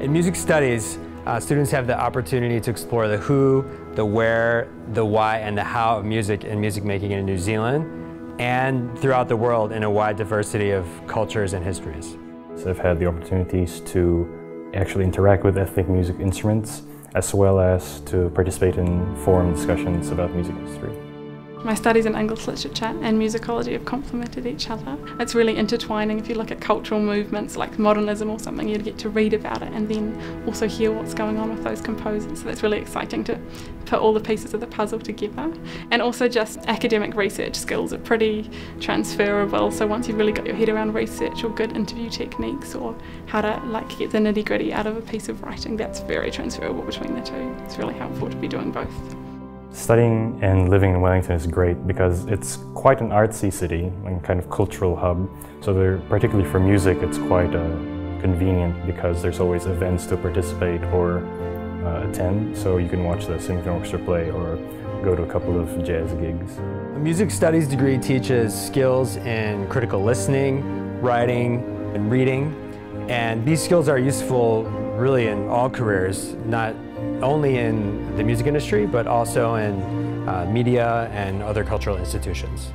In music studies, uh, students have the opportunity to explore the who, the where, the why, and the how of music and music making in New Zealand and throughout the world in a wide diversity of cultures and histories. So I've had the opportunities to actually interact with ethnic music instruments as well as to participate in forum discussions about music history. My studies in English literature and musicology have complemented each other. It's really intertwining. If you look at cultural movements like modernism or something, you get to read about it and then also hear what's going on with those composers. So that's really exciting to put all the pieces of the puzzle together. And also just academic research skills are pretty transferable. So once you've really got your head around research or good interview techniques or how to like get the nitty gritty out of a piece of writing, that's very transferable between the two. It's really helpful to be doing both. Studying and living in Wellington is great because it's quite an artsy city and kind of cultural hub. So there, particularly for music, it's quite uh, convenient because there's always events to participate or uh, attend. So you can watch the symphony orchestra play or go to a couple of jazz gigs. A music studies degree teaches skills in critical listening, writing, and reading. And these skills are useful really in all careers, not only in the music industry, but also in uh, media and other cultural institutions.